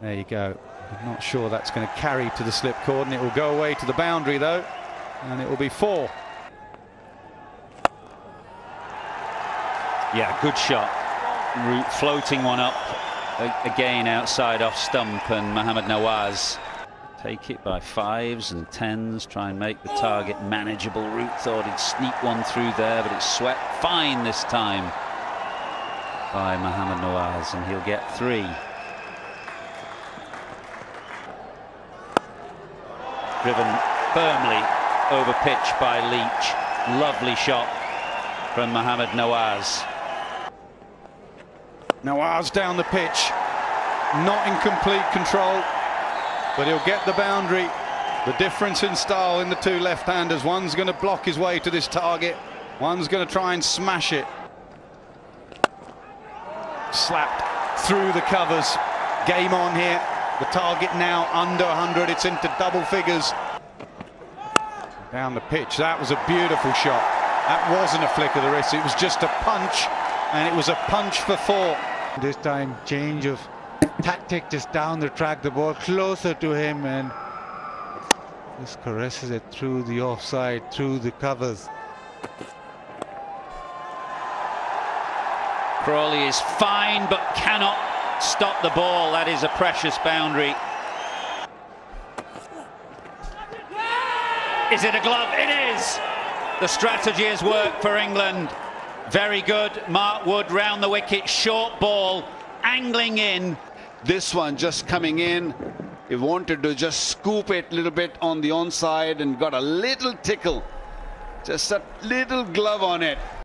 There you go. I'm not sure that's going to carry to the slip cord, and it will go away to the boundary though, and it will be four. Yeah, good shot. Root floating one up again outside off stump, and Mohammad Nawaz take it by fives and tens, try and make the target manageable. Root thought he'd sneak one through there, but it's swept fine this time by Mohammad Nawaz, and he'll get three. Driven firmly over pitch by Leach. Lovely shot from Mohammad Nawaz. Nawaz down the pitch, not in complete control, but he'll get the boundary. The difference in style in the two left-handers. One's going to block his way to this target. One's going to try and smash it. Slapped through the covers. Game on here. The target now under 100. It's into double figures. Down the pitch. That was a beautiful shot. That wasn't a flick of the wrist. It was just a punch, and it was a punch for four. This time, change of tactic just down the track. The ball closer to him, and just caresses it through the offside, through the covers. Crawley is fine, but cannot stop the ball. That is a precious boundary. Is it a glove? It is. The strategy has worked for England. Very good. Mark Wood round the wicket, short ball, angling in. This one just coming in. He wanted to just scoop it a little bit on the onside and got a little tickle. Just a little glove on it.